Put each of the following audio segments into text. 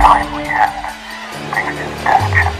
make time we end. To the death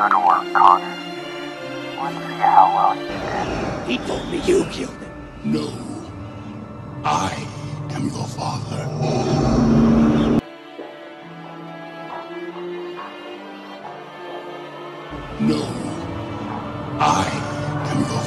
Good work, Connor. Let's see how well you did. He told me you killed him. No. I am your father. No. I am your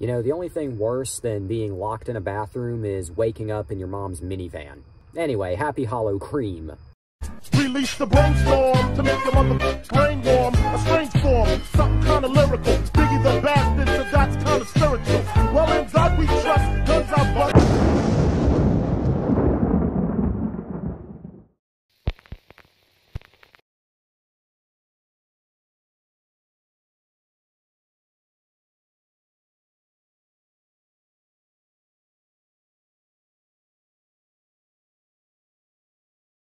You know, the only thing worse than being locked in a bathroom is waking up in your mom's minivan. Anyway, happy Hollow Cream. Release the brainstorm to make your mother brain warm. A strange form, something kind of lyrical.